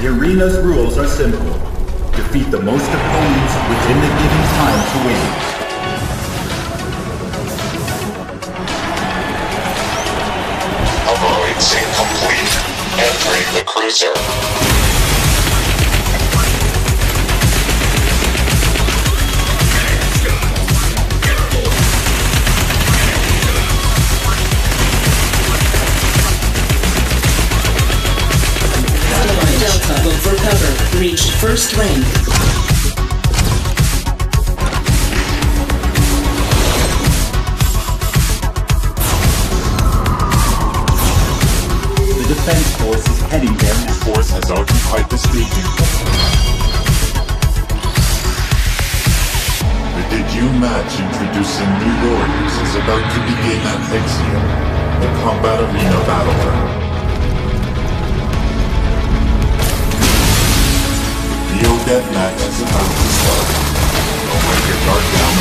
The arena's rules are simple. Defeat the most opponents within the given time to win. Avoids complete. Entering the cruiser. First rank. The defense force is heading there now. Force has occupied the station. The did You match introducing new warriors is about to begin at Exio, the combat arena battleground. Neo Deathmatch is about to oh, start. Don't let your guard down